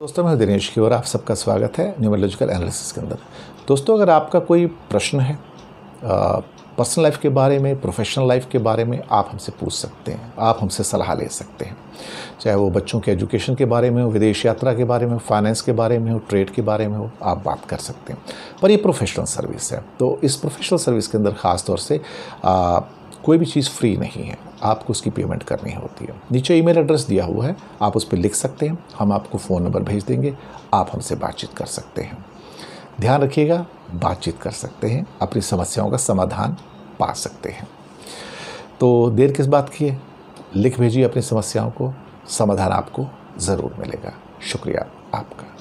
दोस्तों मैं दिनेश की और आप सबका स्वागत है न्यूमरोलॉजिकल एनालिसिस के अंदर। दोस्तों अगर आपका कोई प्रश्न है पर्सनल लाइफ के बारे में प्रोफेशनल लाइफ के बारे में आप हमसे पूछ सकते हैं आप हमसे सलाह ले सकते हैं। चाहे वो बच्चों के एजुकेशन के बारे में हो विदेश यात्रा के बारे में हो फाइनेंस के बारे में हो ट्रेड के बारे में हो आप बात कर सकते हैं। पर ये प्रोफेशनल सर्विस है। तो इस प्रोफेशनल सर्विस के अंदर ख़ास तौर से आ, कोई भी चीज़ फ्री नहीं है। आपको उसकी पेमेंट करनी होती है। नीचे ईमेल एड्रेस दिया हुआ है। आप उस पर लिख सकते हैं। हम आपको फ़ोन नंबर भेज देंगे। आप हमसे बातचीत कर सकते हैं। ध्यान रखिएगा, बातचीत कर सकते हैं। अपनी समस्याओं का समाधान पा सकते हैं। तो देर किस बात की है? लिख भेजिए अपनी समस्याओं को। समाधान आपको ज़रूर मिलेगा। शुक्रिया आपका।